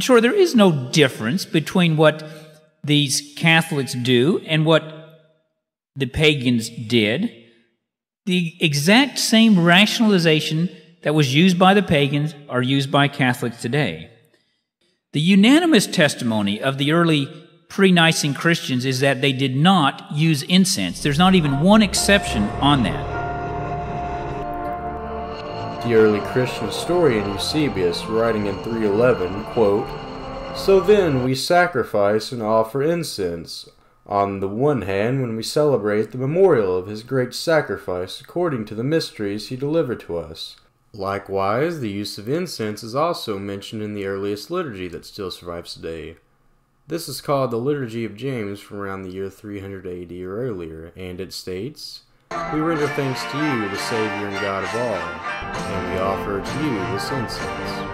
In short, there is no difference between what these Catholics do and what the pagans did. The exact same rationalization that was used by the pagans are used by Catholics today. The unanimous testimony of the early pre Nicene Christians is that they did not use incense. There's not even one exception on that. The early Christian historian Eusebius, writing in 311, quote, So then we sacrifice and offer incense, on the one hand when we celebrate the memorial of his great sacrifice according to the mysteries he delivered to us. Likewise, the use of incense is also mentioned in the earliest liturgy that still survives today. This is called the Liturgy of James from around the year 300 AD or earlier, and it states, We render thanks to you, the Savior and God of all, and we offer to you this incense.